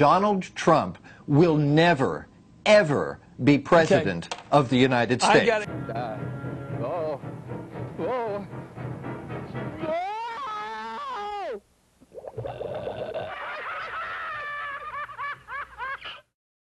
Donald Trump will never, ever be president of the United States.